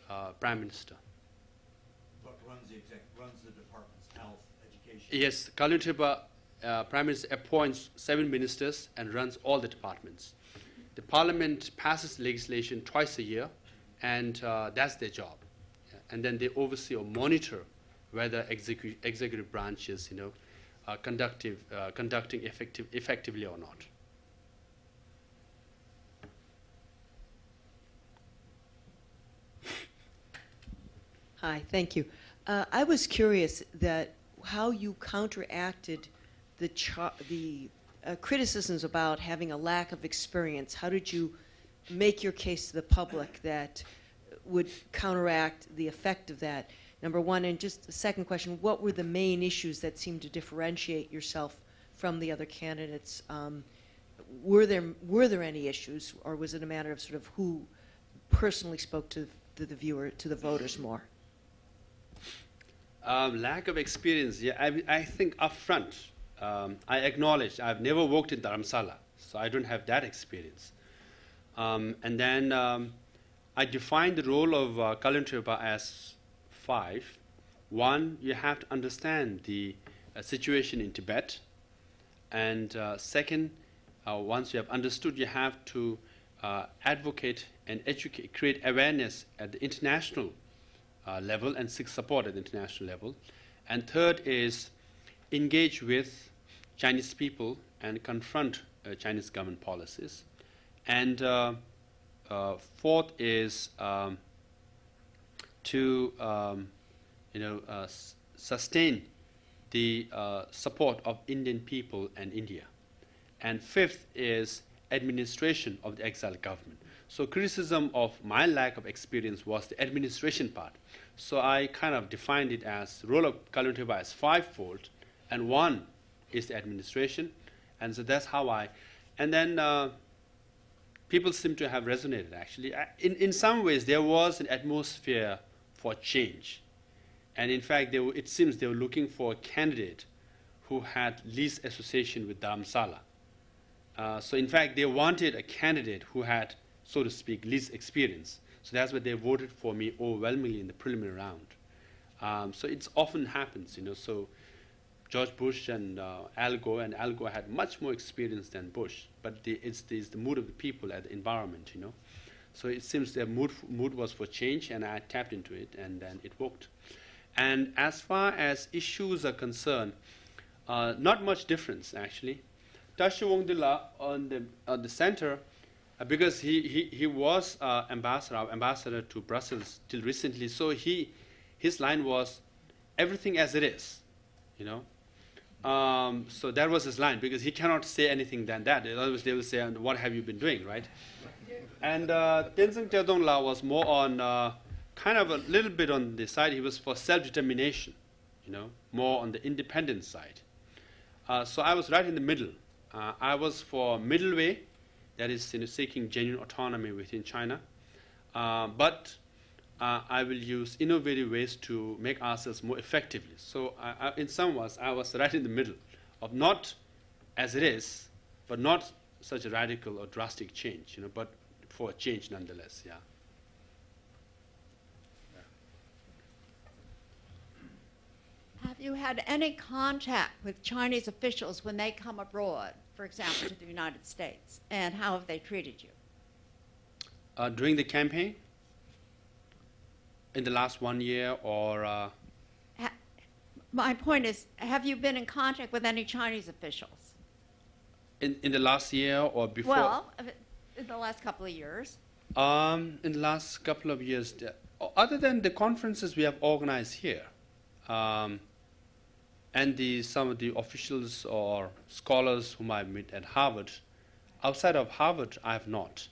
uh, prime minister. But runs the exec, runs the departments, health, education. Yes, Kalon Tripa, uh, prime minister appoints seven ministers and runs all the departments. The parliament passes legislation twice a year, and uh, that's their job. And then they oversee or monitor whether execu- executive branches, you know, are conductive, uh, conducting effective, effectively or not. Hi, thank you. Uh, I was curious that how you counteracted the the uh, criticisms about having a lack of experience. How did you make your case to the public that would counteract the effect of that? Number one, and just the second question: What were the main issues that seemed to differentiate yourself from the other candidates? Um, were there were there any issues, or was it a matter of sort of who personally spoke to, to the viewer, to the voters more? Um, lack of experience, yeah, I, I think upfront, um, I acknowledge I've never worked in Dharamsala, so I don't have that experience. Um, and then um, I define the role of uh, Kalon Tripa as five. One, you have to understand the uh, situation in Tibet. And uh, second, uh, once you have understood, you have to uh, advocate and educate, create awareness at the international uh, level and seek support at the international level. And third is engage with Chinese people and confront uh, Chinese government policies. And uh, uh, fourth is um, to um, you know uh, sustain the uh, support of Indian people and India. And fifth is administration of the exiled government. So criticism of my lack of experience was the administration part. So I kind of defined it as role of Kalon Tripa as fivefold, and one is the administration, and so that's how I. And then uh, people seem to have resonated. Actually, in in some ways there was an atmosphere for change, and in fact, they were, it seems they were looking for a candidate who had least association with Dharamsala. Uh, so in fact, they wanted a candidate who had, so to speak, least experience. So that's why they voted for me overwhelmingly in the preliminary round. Um, so it often happens, you know. So George Bush and uh, Al Gore, and Al Gore had much more experience than Bush, but the, it's, the, it's the mood of the people and the environment, you know. So it seems their mood, mood was for change, and I tapped into it, and then it worked. And as far as issues are concerned, uh, not much difference actually. Tashi Wangdila on the on the center, uh, because he he, he was uh, ambassador ambassador to Brussels till recently. So he his line was everything as it is, you know. Um, so that was his line because he cannot say anything than that. Otherwise, they will say, "And "What have you been doing?" Right? And uh, Tenzin Tethongla was more on uh, kind of a little bit on the side. He was for self-determination, you know, more on the independent side. Uh, so I was right in the middle. Uh, I was for middle way, that is you know, seeking genuine autonomy within China. Uh, but uh, I will use innovative ways to make ourselves more effectively. So I, I, in some ways, I was right in the middle of not as it is, but not such a radical or drastic change, you know, but for a change nonetheless, yeah. Have you had any contact with Chinese officials when they come abroad, for example, to the United States? And how have they treated you? Uh, during the campaign, in the last one year, or uh, My point is, have you been in contact with any Chinese officials? in, in the last year, or before? Well, in the last couple of years. Um, in the last couple of years, other than the conferences we have organized here, um, and the, some of the officials or scholars whom I meet at Harvard, outside of Harvard, I have not.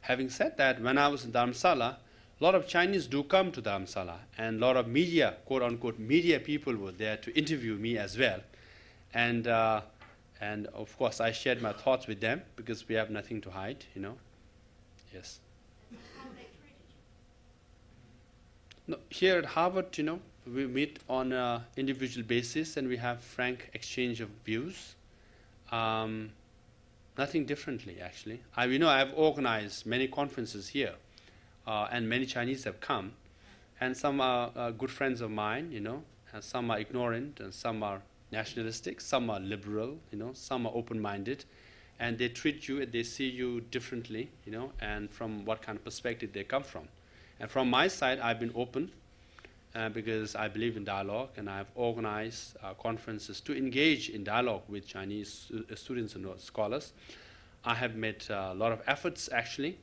Having said that, when I was in Dharamsala, a lot of Chinese do come to Dharamsala, and a lot of media, quote unquote, media people were there to interview me as well. And, uh, and of course, I shared my thoughts with them because we have nothing to hide, you know. Yes. No, here at Harvard, you know, we meet on an individual basis and we have frank exchange of views. Um, nothing differently, actually. I, you know, I've organized many conferences here, uh, and many Chinese have come, and some are uh, good friends of mine, you know, and some are ignorant, and some are nationalistic, some are liberal, you know, some are open-minded, and they treat you, and they see you differently, you know, and from what kind of perspective they come from. And from my side, I've been open uh, because I believe in dialogue, and I've organized uh, conferences to engage in dialogue with Chinese uh, students and scholars. I have made uh, a lot of efforts actually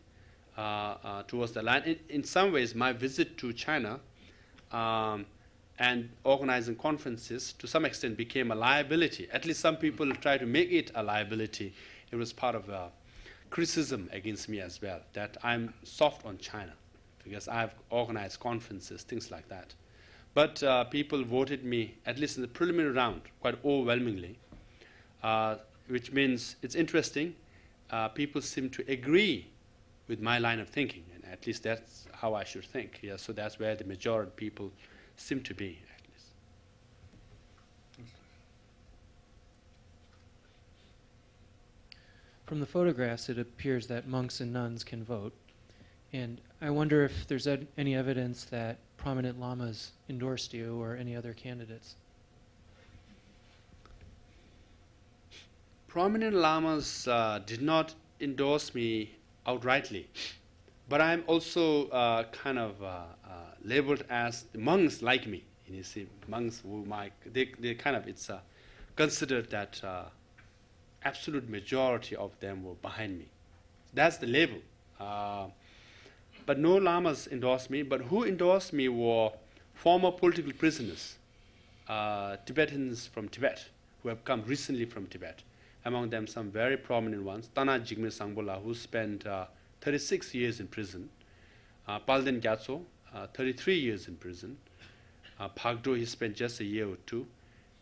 towards the line. In, in, some ways, my visit to China um, and organizing conferences to some extent became a liability. At least some people try to make it a liability. It was part of a criticism against me as well that I'm soft on China because I've organized conferences, things like that. But uh, people voted me, at least in the preliminary round, quite overwhelmingly, uh, which means it's interesting. Uh, people seem to agree with my line of thinking, and at least that's how I should think. Yeah, so that's where the majority of people seem to be, at least. From the photographs, it appears that monks and nuns can vote. And I wonder if there's ed- any evidence that prominent lamas endorsed you or any other candidates. Prominent lamas uh, did not endorse me outrightly, but I'm also uh, kind of uh, uh labeled as monks like me. You see, monks who might they, they kind of it's uh, considered that uh, absolute majority of them were behind me. That's the label. But no lamas endorsed me. But who endorsed me were former political prisoners, Tibetans from Tibet, who have come recently from Tibet. Among them, some very prominent ones. Tanak Jigme Sangpola, who spent uh, 36 years in prison. Uh, Palden Gyatso, uh, 33 years in prison. Uh, Phagdo, he spent just a year or two.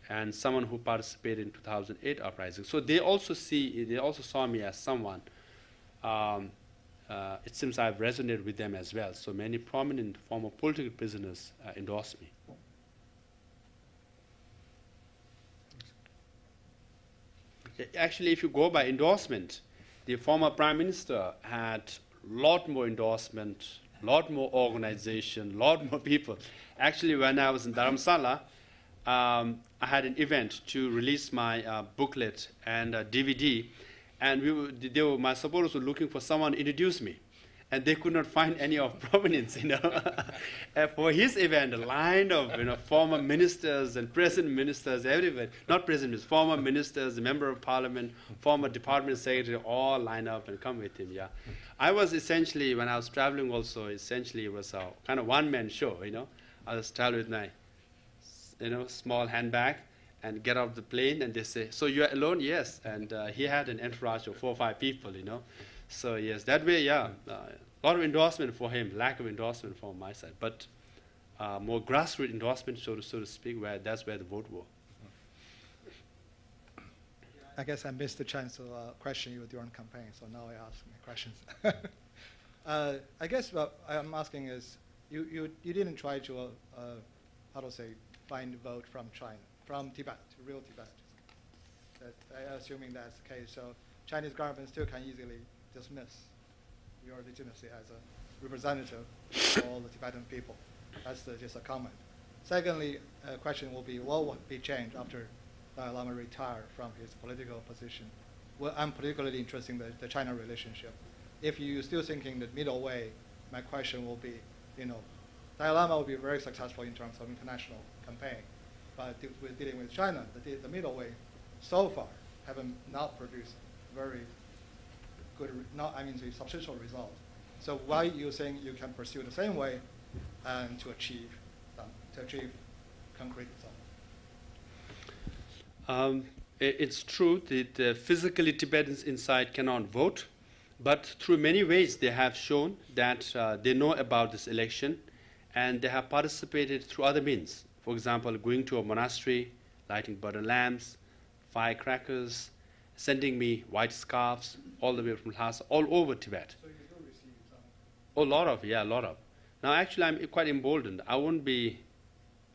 And someone who participated in 2008 uprising. So they also see, they also saw me as someone um, uh, it seems I've resonated with them as well. So many prominent former political prisoners uh, endorse me. Actually, if you go by endorsement, the former prime minister had a lot more endorsement, a lot more organization, a lot more people. Actually, when I was in Dharamsala, um, I had an event to release my uh, booklet and DVD and we were, they were, my supporters were looking for someone to introduce me. And they could not find any of prominence, you know. for his event, a line of you know, former ministers and present ministers, everybody, not present, former ministers, member of parliament, former department secretary, all line up and come with him, yeah. I was essentially, when I was traveling also, essentially it was a kind of one-man show, you know. I was traveling with my, you know, small handbag, and get off the plane and they say, so you're alone? Yes. And uh, he had an entourage of four or five people, you know. So yes, that way, yeah, a uh, lot of endorsement for him, lack of endorsement from my side, but uh, more grassroots endorsement, so to, so to speak, where that's where the vote was. I guess I missed the chance to uh, question you during campaign, so now I ask my questions. uh, I guess what I'm asking is, you, you, you didn't try to, uh, how to say, find vote from China from Tibet, real Tibet. That, assuming that's the case, so Chinese government still can easily dismiss your legitimacy as a representative for all the Tibetan people. That's the, just a comment. Secondly, a question will be, what would be changed after Dalai Lama retired from his political position? Well, I'm particularly interested in the, the China relationship. if you're still thinking the middle way, my question will be, you know, Dalai Lama will be very successful in terms of international campaign, but with dealing with China, the, the middle way, so far, haven't not produced very good, not, I mean, the substantial result. So why you think you can pursue the same way and to achieve, some, to achieve concrete result? Um, it's true that uh, physically Tibetans inside cannot vote, but through many ways they have shown that uh, they know about this election and they have participated through other means. For example, going to a monastery, lighting butter lamps, firecrackers, sending me white scarves all the way from Lhasa, all over Tibet. So you do receive some Oh, a lot of, yeah, a lot of. Now, actually, I'm quite emboldened. I won't be,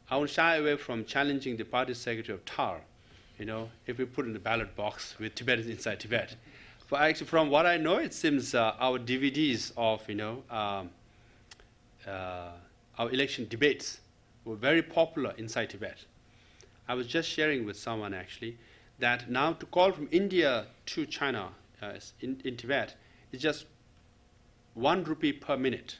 I won't shy away from challenging the party secretary of TAR, you know, if we put in the ballot box with Tibetans inside Tibet. For actually, from what I know, it seems uh, our DVDs of, you know, um, uh, our election debates were very popular inside Tibet. I was just sharing with someone actually that now to call from India to China uh, in, in Tibet is just one rupee per minute.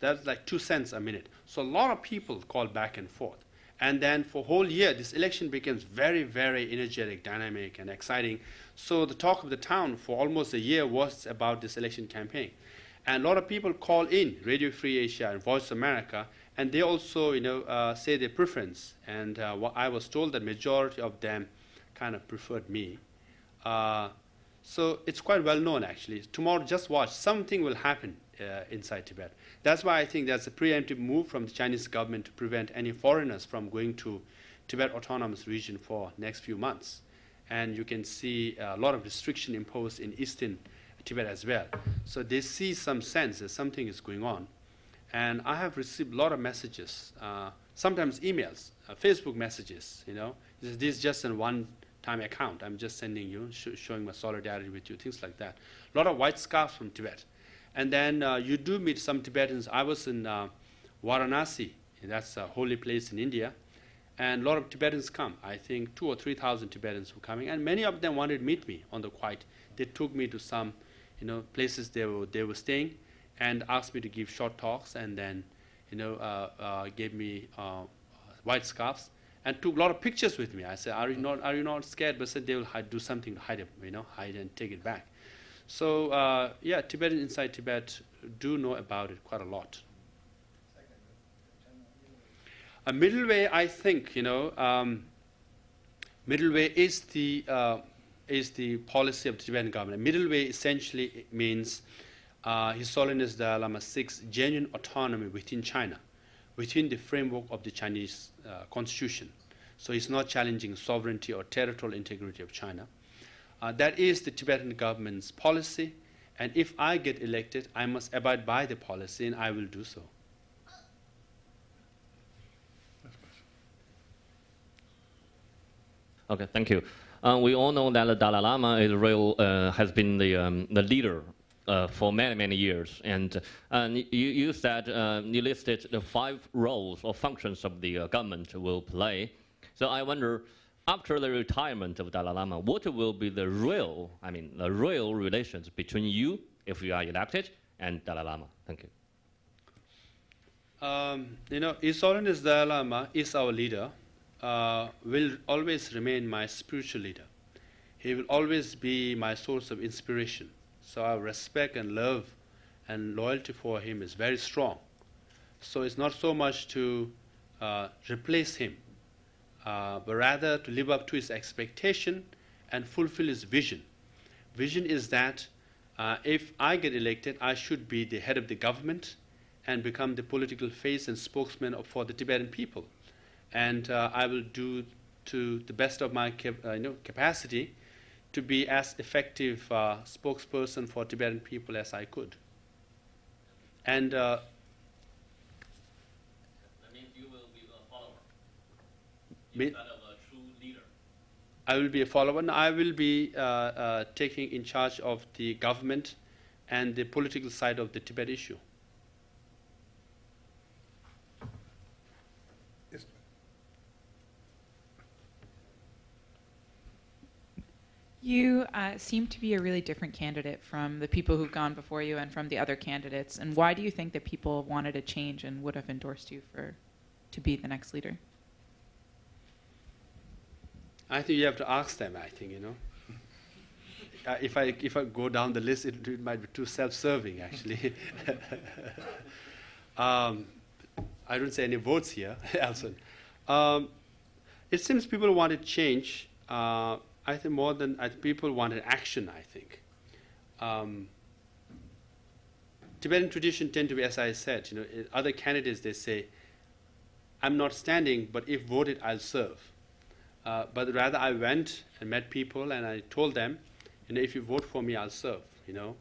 That's like two cents a minute. So a lot of people call back and forth. And then for whole year, this election becomes very, very energetic, dynamic, and exciting. So the talk of the town for almost a year was about this election campaign. And a lot of people call in Radio Free Asia and Voice America, and they also, you know, uh, say their preference. And uh, I was told that majority of them kind of preferred me. Uh, so it's quite well known, actually. Tomorrow, just watch, something will happen uh, inside Tibet. That's why I think that's a preemptive move from the Chinese government to prevent any foreigners from going to Tibet Autonomous Region for next few months. And you can see a lot of restriction imposed in eastern Tibet as well. So they see some sense that something is going on. And I have received a lot of messages, uh, sometimes emails, uh, Facebook messages, you know. This, this is just a one-time account. I'm just sending you, sh- showing my solidarity with you, things like that. A lot of white scarves from Tibet. And then uh, you do meet some Tibetans. I was in uh, Varanasi, that's a holy place in India, and a lot of Tibetans come. I think two or three thousand Tibetans were coming, and many of them wanted to meet me on the quiet. They took me to some, you know, places they were they were staying, and asked me to give short talks, and then, you know, uh, uh, gave me uh, white scarves and took a lot of pictures with me. I said, "Are you not are you not scared?" But said they will hide, do something to hide it, you know, hide and take it back. So uh, yeah, Tibetans inside Tibet do know about it quite a lot. A middle way, I think, you know, um, middle way is the uh, is the policy of the Tibetan government. Middle way essentially means uh, His Holiness Dalai Lama seeks genuine autonomy within China, within the framework of the Chinese uh, constitution. So it's not challenging sovereignty or territorial integrity of China. Uh, that is the Tibetan government's policy, and if I get elected, I must abide by the policy, and I will do so. Okay, thank you. Uh, we all know that the Dalai Lama is real, uh, has been the, um, the leader uh, for many, many years. And, and you, you said, uh, you listed the five roles or functions of the uh, government will play. So I wonder, after the retirement of Dalai Lama, what will be the real, I mean, the real relations between you, if you are elected, and Dalai Lama? Thank you. Um, you know, His Holiness Dalai Lama is our leader, uh, will always remain my spiritual leader. He will always be my source of inspiration. So our respect and love and loyalty for him is very strong. So it's not so much to uh, replace him, uh, but rather to live up to his expectation and fulfill his vision. Vision is that uh, if I get elected, I should be the head of the government and become the political face and spokesman of, for the Tibetan people. And uh, I will do to the best of my cap- uh, you know, capacity to be as effective uh, spokesperson for Tibetan people as I could. And uh, That means you will be a follower Me- instead of a true leader. I will be a follower. And I will be uh, uh, taking in charge of the government and the political side of the Tibet issue. You uh, seem to be a really different candidate from the people who've gone before you and from the other candidates. And why do you think that people wanted a change and would have endorsed you for to be the next leader? I think you have to ask them. I think you know. Uh, if I if I go down the list, it, it might be too self-serving. Actually, um, I don't say any votes here, Alison. Um, it seems people wanted change. Uh, I think more than I think people wanted action. I think. Um, Tibetan tradition tend to be, as I said, you know, other candidates they say, "I'm not standing, but if voted, I'll serve." Uh, but rather, I went and met people, and I told them, you know, if you vote for me, I'll serve. You know,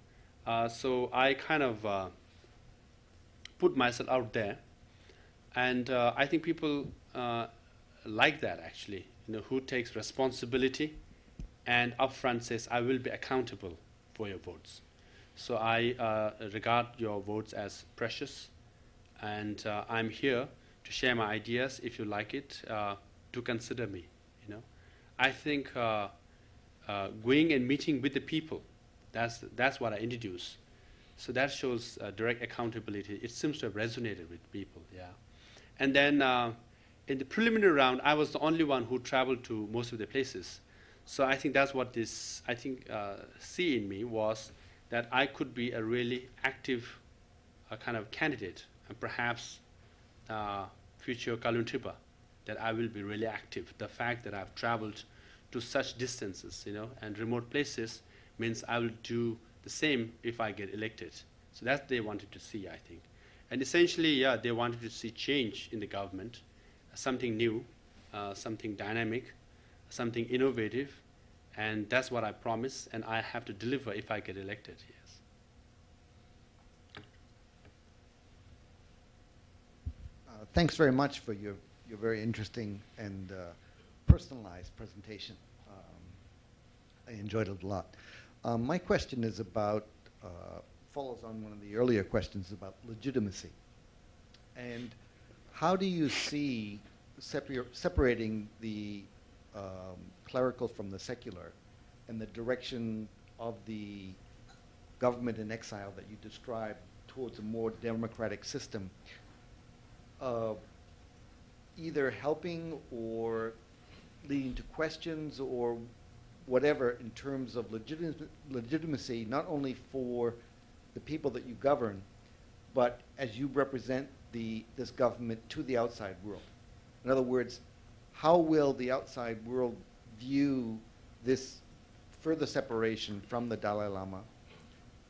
uh, so I kind of uh, put myself out there, and uh, I think people uh, like that actually. You know, who takes responsibility, and upfront says, I will be accountable for your votes. So I uh, regard your votes as precious, and I'm here to share my ideas. If you like it, to consider me. I think uh, uh, going and meeting with the people, that's that's what I introduce. So that shows uh, direct accountability. It seems to have resonated with people. Yeah, and then uh, in the preliminary round, I was the only one who traveled to most of the places. So I think that's what this I think uh, see in me was that I could be a really active uh, kind of candidate and perhaps future Kalon Tripa that I will be really active. The fact that I've traveled to such distances, you know, and remote places means I will do the same if I get elected. So that they wanted to see, I think. And essentially, yeah, they wanted to see change in the government, something new, uh, something dynamic, something innovative, and that's what I promise, and I have to deliver if I get elected. Yes. Uh, thanks very much for your your very interesting and uh, personalized presentation. Um, I enjoyed it a lot. Um, my question is about, uh, follows on one of the earlier questions about legitimacy. And how do you see separ separating the um, clerical from the secular and the direction of the government in exile that you described towards a more democratic system? Uh, either helping or leading to questions or whatever in terms of legitimacy, not only for the people that you govern, but as you represent the, this government to the outside world. In other words, how will the outside world view this further separation from the Dalai Lama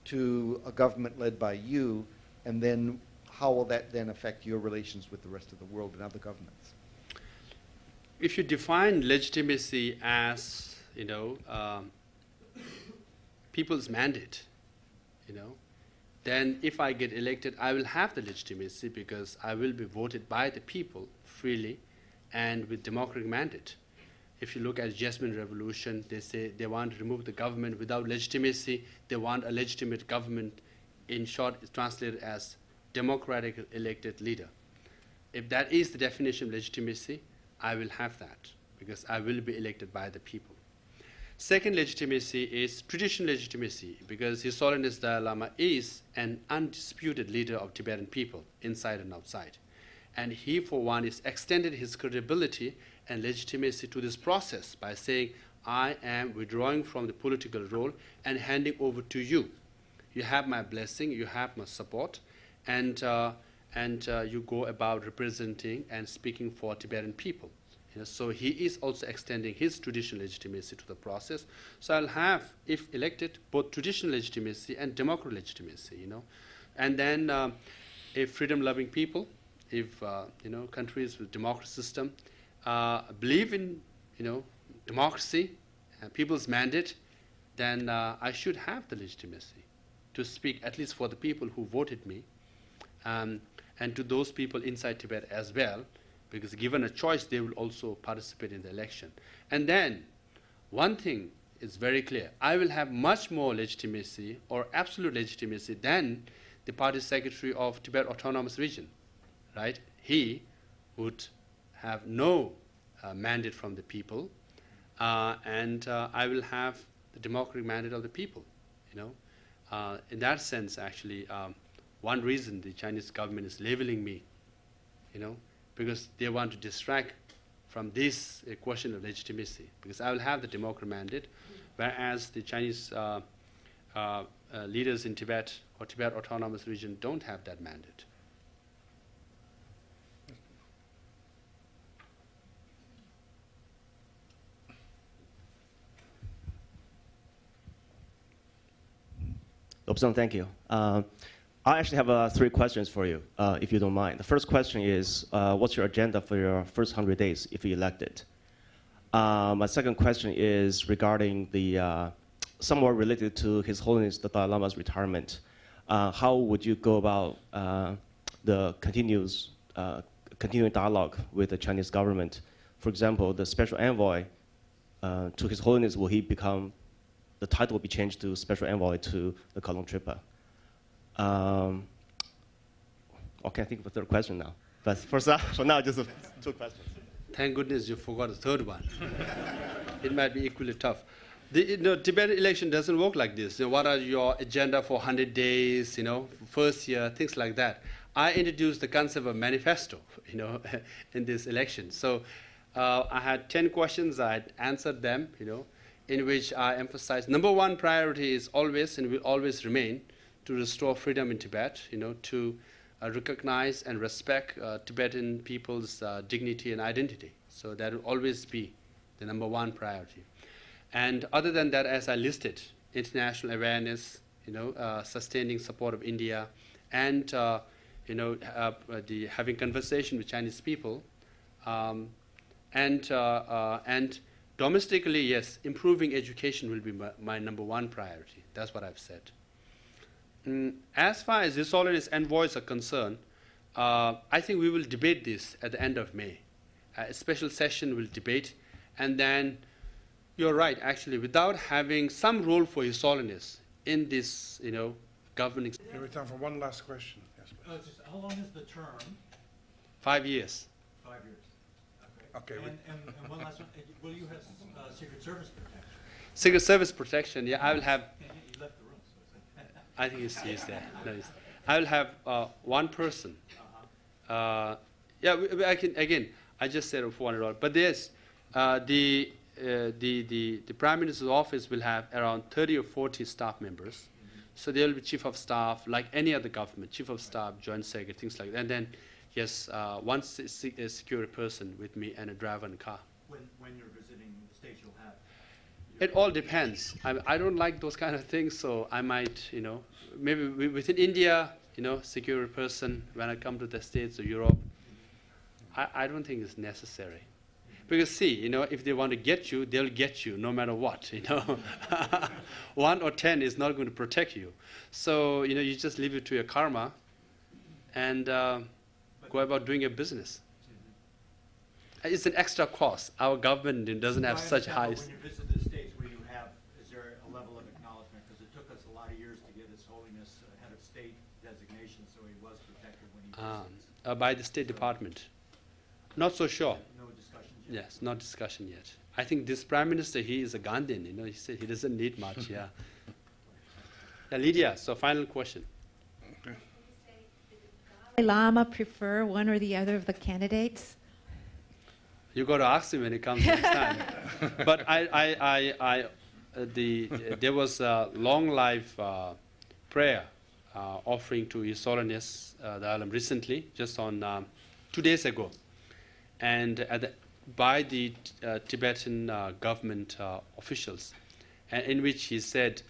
to a government led by you, and then how will that then affect your relations with the rest of the world and other governments? If you define legitimacy as, you know, um, people's mandate, you know, then if I get elected, I will have the legitimacy because I will be voted by the people freely and with democratic mandate. If you look at the Jasmine Revolution, they say they want to remove the government without legitimacy. They want a legitimate government. In short, it's translated as democratic elected leader. If that is the definition of legitimacy, I will have that because I will be elected by the people. Second legitimacy is traditional legitimacy because His Holiness Dalai Lama is an undisputed leader of Tibetan people inside and outside. And he, for one, has extended his credibility and legitimacy to this process by saying, I am withdrawing from the political role and handing over to you. You have my blessing, you have my support, and, uh, and uh, you go about representing and speaking for Tibetan people. You know, so he is also extending his traditional legitimacy to the process. So I'll have, if elected, both traditional legitimacy and democratic legitimacy. You know, and then uh, if freedom-loving people, if uh, you know countries with democracy system uh, believe in you know democracy, and people's mandate, then uh, I should have the legitimacy to speak at least for the people who voted me um, and to those people inside Tibet as well, because given a choice, they will also participate in the election. And then, one thing is very clear I will have much more legitimacy or absolute legitimacy than the party secretary of Tibet Autonomous Region, right? He would have no uh, mandate from the people, uh, and uh, I will have the democratic mandate of the people. You know, uh, in that sense, actually, um, one reason the Chinese government is labeling me, you know, because they want to distract from this uh, question of legitimacy. Because I will have the democratic mandate, whereas the Chinese uh, uh, uh leaders in Tibet or Tibet Autonomous Region don't have that mandate. Thank you. Uh, I actually have uh, three questions for you, uh, if you don't mind. The first question is, uh, what's your agenda for your first 100 days if you're elected? Uh, my second question is regarding the, uh, somewhat related to His Holiness the Dalai Lama's retirement. how would you go about the continuous, continuing dialogue with the Chinese government? For example, the special envoy to His Holiness, will he become the title will be changed to Special Envoy to the Kalon Tripa. Um, okay, I think of a third question now. But for, for now, just two questions. Thank goodness you forgot the third one. it might be equally tough. The you know, Tibet election doesn't work like this. You know, what are your agenda for 100 days, you know, first year, things like that. I introduced the concept of manifesto, you know, in this election. So uh, I had 10 questions, I answered them, you know, in which I emphasized, number one priority is always and will always remain to restore freedom in Tibet, you know, to uh, recognize and respect uh, Tibetan people's uh, dignity and identity. So that will always be the number one priority. And other than that, as I listed, international awareness, you know, uh, sustaining support of India, and uh, you know, uh, the having conversation with Chinese people, um, and and Domestically, yes, improving education will be my, my number one priority. That's what I've said. Mm, as far as His Holiness envoys are concerned, uh, I think we will debate this at the end of May. Uh, a special session will debate, and then you're right, actually, without having some role for His Holiness in this, you know, governing. We have time for one last question. Yes, uh, just, how long is the term? Five years. Five years. Okay. And, and, and one last one, uh, will you have uh, Secret Service protection? Secret Service protection, yeah, I will have. He left the room, so I think it's, he's there. No, he's, I will have uh, one person. Uh, yeah, I can again. I just said four hundred dollars, but yes, uh, the uh, the the the Prime Minister's office will have around thirty or forty staff members. So there will be chief of staff, like any other government, chief of staff, joint secretary, things like that. And then yes, uh, one se- security person with me and a driver and car. When, when you're visiting the states, you'll have. It all depends. I, I don't like those kind of things, so I might, you know, maybe within India, you know, secure a person. When I come to the states or Europe, I, I don't think it's necessary. Because see, you know, if they want to get you, they'll get you no matter what. You know, one or ten is not going to protect you. So you know, you just leave it to your karma, and. Uh, go about doing your business. It's an extra cost. Our government doesn't have such high. When you visit the states, where you have, is there a level of acknowledgement? Because it took us a lot of years to get His Holiness uh, head of state designation, so he was protected when he um, uh, by the State Department. Not so sure. No discussion yet. Yes, not discussion yet. I think this prime minister, he is a Gandhian. You know, he said he doesn't need much. yeah. Yeah, Lydia. So final question. Lama prefer one or the other of the candidates? You got to ask him when he comes next time. but I, I, I, I uh, the, uh, there was a long life uh, prayer offering to His Holiness uh, the Alam recently, just on um, two days ago, and the, by the uh, Tibetan government officials, and in which he said,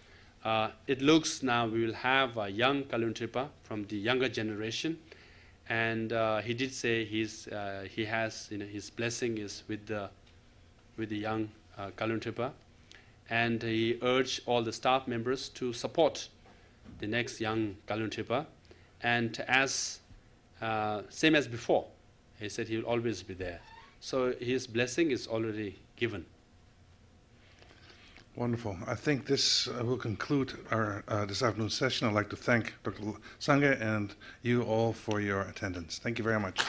"It looks now we will have a young Kalon Tripa from the younger generation." and uh, he did say he's, uh, he has you know, his blessing is with the with the young uh, Kalon Tripa, and he urged all the staff members to support the next young Tripa, and as uh, same as before, he said he will always be there. So his blessing is already given. Wonderful. I think this uh, will conclude our uh, this afternoon's session. I'd like to thank Dr. Sangay and you all for your attendance. Thank you very much.